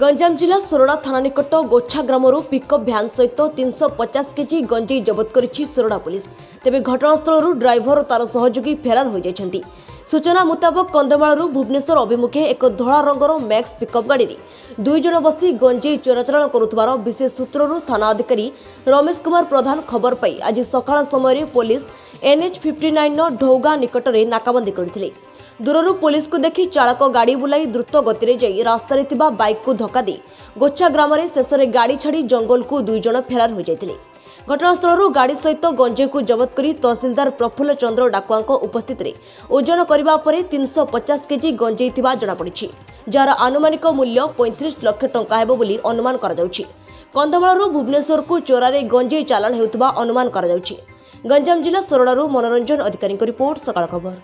ଗଞ୍ଜାମ ଜିଲ୍ଲା ସୋରଡ଼ା ଥାନା ନିକଟ ଗୋଛା ଗ୍ରାମରୁ ପିକଅପ୍ ଭ୍ୟାନ୍ ସହିତ ତିନିଶହ ପଚାଶ କେଜି ଗଞ୍ଜେଇ ଜବତ କରିଛି ସୋରଡ଼ା ପୁଲିସ୍। ତେବେ ଘଟଣାସ୍ଥଳରୁ ଡ୍ରାଇଭର ଓ ତାର ସହଯୋଗୀ ଫେରାର ହୋଇଯାଇଛନ୍ତି। ସୂଚନା ମୁତାବକ କନ୍ଧମାଳରୁ ଭୁବନେଶ୍ୱର ଅଭିମୁଖେ ଏକ ଧଳା ରଙ୍ଗର ମ୍ୟାକ୍ସ ପିକଅପ୍ ଗାଡ଼ିରେ ଦୁଇ ଜଣ ବସି ଗଞ୍ଜେଇ ଚୋରାଚାଲାଣ କରୁଥିବାର ବିଶେଷ ସୂତ୍ରରୁ ଥାନା ଅଧିକାରୀ ରମେଶ କୁମାର ପ୍ରଧାନ ଖବର ପାଇ ଆଜି ସକାଳ ସମୟରେ ପୋଲିସ ଏନ୍ଏଚ୍ ଫିଫ୍ଟି ନାଇନ୍ର ଢୌଗା ନିକଟରେ ନାକାବନ୍ଦୀ କରିଥିଲେ। ଦୂରରୁ ପୋଲିସକୁ ଦେଖି ଚାଳକ ଗାଡ଼ି ବୁଲାଇ ଦ୍ରୁତ ଗତିରେ ଯାଇ ରାସ୍ତାରେ ଥିବା ବାଇକ୍କୁ ଧକ୍କା ଦେଇ ଗୋଛା ଗ୍ରାମରେ ଶେଷରେ ଗାଡ଼ି ଛାଡ଼ି ଜଙ୍ଗଲକୁ ଦୁଇ ଜଣ ଫେରାର ହୋଇଯାଇଥିଲେ। ଘଟଣାସ୍ଥଳରୁ ଗାଡ଼ି ସହିତ ଗଞ୍ଜେଇକୁ ଜବତ କରି ତହସିଲଦାର ପ୍ରଫୁଲ୍ଲ ଚନ୍ଦ୍ର ଡାକୁଆଙ୍କ ଉପସ୍ଥିତିରେ ଓଜନ କରିବା ପରେ ତିନିଶହ ପଚାଶ କେଜି ଗଞ୍ଜେଇ ଥିବା ଜଣାପଡ଼ିଛି ଯାହାର ଆନୁମାନିକ ମୂଲ୍ୟ ପଇଁତିରିଶ ଲକ୍ଷ ଟଙ୍କା ହେବ ବୋଲି ଅନୁମାନ କରାଯାଉଛି। କନ୍ଧମାଳରୁ ଭୁବନେଶ୍ୱରକୁ ଚୋରାରେ ଗଞ୍ଜେଇ ଚାଲାଣ ହେଉଥିବା ଅନୁମାନ କରାଯାଉଛି। ଗଞ୍ଜାମ ଜିଲ୍ଲା ସୋରଡ଼ାରୁ ମନୋରଞ୍ଜନ ଅଧିକାରୀଙ୍କ ରିପୋର୍ଟ ସକାଳ ଖବର।